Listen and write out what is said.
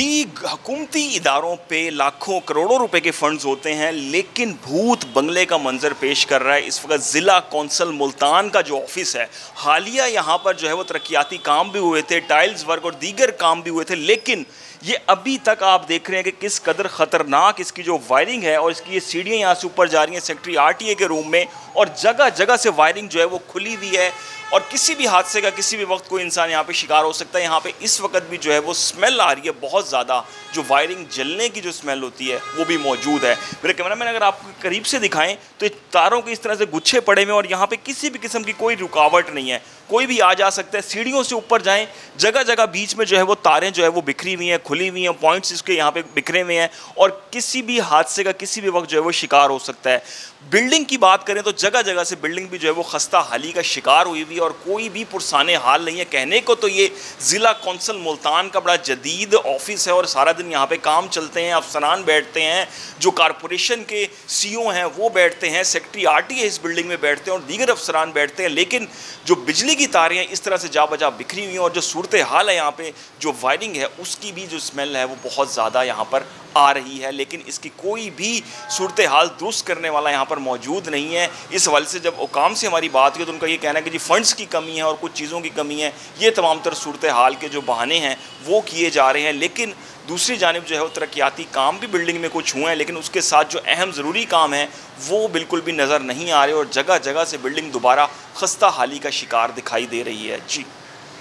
जी, हकूमती इदारों पे लाखों करोड़ों रुपए के फंड्स होते हैं, लेकिन भूत बंगले का मंजर पेश कर रहा है। इस वक्त ज़िला कौंसल मुल्तान का जो ऑफ़िस है, हालिया यहाँ पर जो है वो तरक्याती काम भी हुए थे, टाइल्स वर्क और दीगर काम भी हुए थे, लेकिन ये अभी तक आप देख रहे हैं कि किस कदर ख़तरनाक इसकी जो वायरिंग है और इसकी ये सीढ़ियाँ यहाँ से ऊपर जा रही हैं सेक्ट्री आरटीए के रूम में और जगह जगह से वायरिंग जो है वो खुली हुई है और किसी भी हादसे का किसी भी वक्त कोई इंसान यहाँ पे शिकार हो सकता है। यहाँ पे इस वक्त भी जो है वो स्मेल आ रही है, बहुत ज़्यादा जो वायरिंग जलने की जो स्मेल होती है वो भी मौजूद है। मेरे कैमरा मैन अगर आपको करीब से दिखाएँ तो तारों के इस तरह से गुच्छे पड़े हुए और यहाँ पे किसी भी किस्म की कोई रुकावट नहीं है। कोई भी आ जा सकता है, सीढ़ियों से ऊपर जाएँ जगह जगह बीच में जो है वो तारें जो है वो बिखरी हुई हैं खुली हुई हैं पॉइंट्स इसके यहाँ पे बिखरे हुए हैं और किसी भी हादसे का किसी भी वक्त जो है वो शिकार हो सकता है। बिल्डिंग की बात करें तो जगह जगह से बिल्डिंग भी जो है वो खस्ता हाली का शिकार हुई हुई है और कोई भी पुरसाने हाल नहीं है। कहने को तो ये ज़िला कौंसल मुल्तान का बड़ा जदीद ऑफ़िस है और सारा दिन यहाँ पे काम चलते हैं, अफसरान बैठते हैं, जो कारपोरेशन के सीईओ हैं वो बैठते हैं सेक्रेटरी आरटीए इस बिल्डिंग में बैठते हैं और दीगर अफसरान बैठते हैं। लेकिन जो बिजली की तारें हैं, इस तरह से जा बजा बिखरी हुई हैं और जो सूरत हाल है यहाँ पे, जो वायरिंग है, उसकी भी जो स्मेल है वो बहुत ज़्यादा यहाँ पर आ रही है, लेकिन इसकी कोई भी सूरत हाल दुरुस्त करने वाला यहाँ पर मौजूद नहीं है। इस हवाले से जब औकाम से हमारी बात हुई तो उनका ये कहना है कि जी फंड्स की कमी है और कुछ चीज़ों की कमी है, ये तमाम तर सूरत हाल के जो बहाने हैं, वो किए जा रहे हैं। लेकिन दूसरी जानब जो है वो तरक्याती काम भी बिल्डिंग में कुछ हुए हैं, लेकिन उसके साथ जो अहम ज़रूरी काम है, वो बिल्कुल भी नज़र नहीं आ रहे और जगह जगह से बिल्डिंग दोबारा खस्ता हाली का शिकार दिखाई दे रही है। जी।